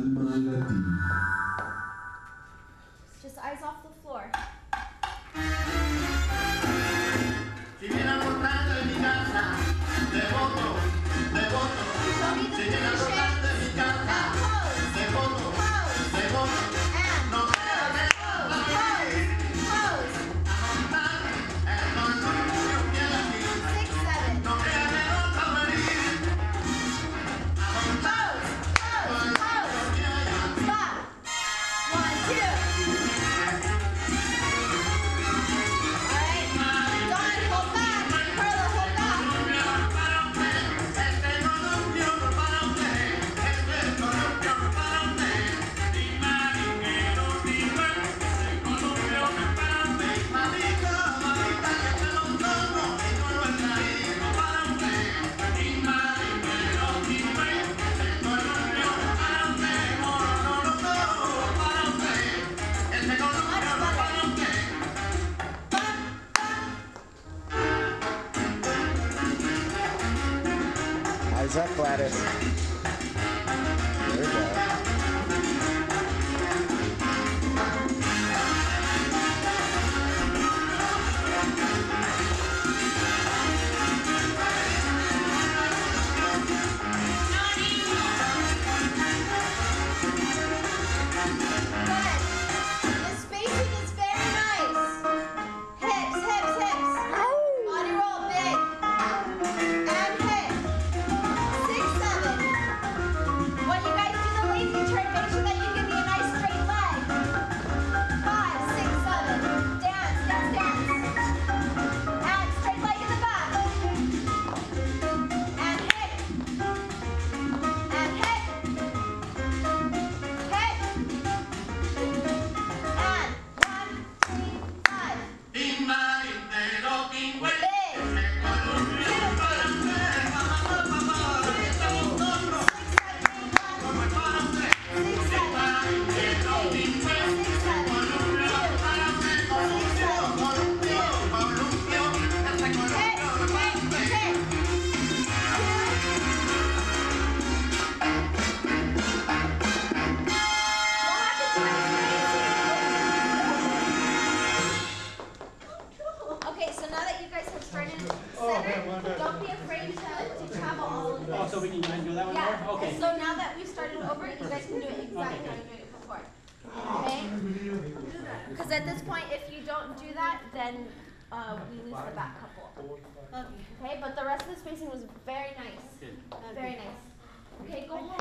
alma latina. What's up, Gladys? There we go. we can go ahead and do that one yeah. more? Okay. So now that we've started over, you guys can do it exactly how you did it before. Okay? Because at this point, if you don't do that, then uh, we lose the back couple. Okay, but the rest of the spacing was very nice. Very nice. Okay, go ahead.